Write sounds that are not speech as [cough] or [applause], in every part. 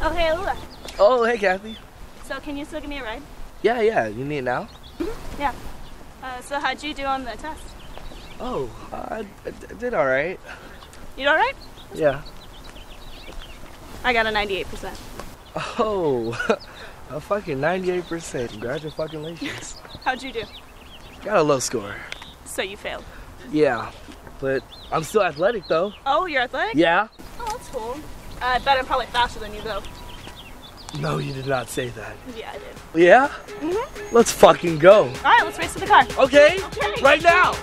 Oh, hey, Alula. Oh, hey, Kathy. So, can you still give me a ride? Yeah, yeah. You need it now? Yeah. Uh, so, how'd you do on the test? Oh, uh, I d- did all right. You did all right? Yeah. I got a 98%. Oh, [laughs] a fucking 98%. Congratulations. [laughs] How'd you do? Got a low score. So, you failed. Yeah, but I'm still athletic though. Oh, you're athletic? Yeah? Oh, that's cool. Uh, I bet I'm probably faster than you, though. No, you did not say that. Yeah, I did. Yeah? Mm-hmm. Let's fucking go. All right, let's race to the car. Okay? Okay. Right now.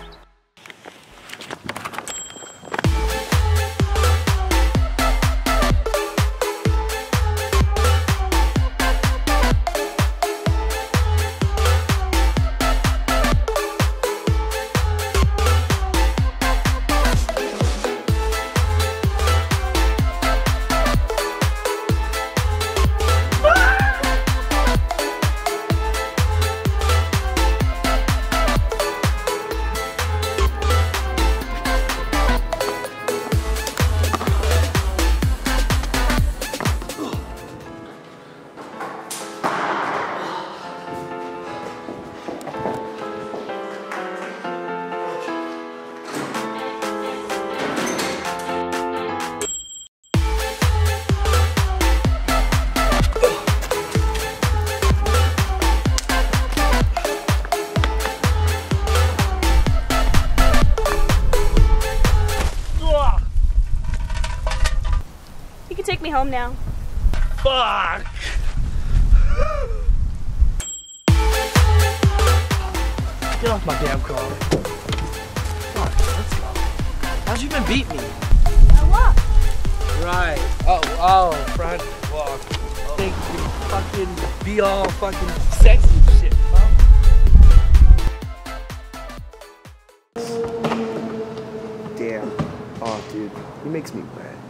You can take me home now. fuck. Get off my damn car. Fuck, let's go. How'd you even beat me? I walk. Right. Oh, oh, front walk. Think you fucking be all fucking sexy shit, huh? Damn. Oh, dude, he makes me mad.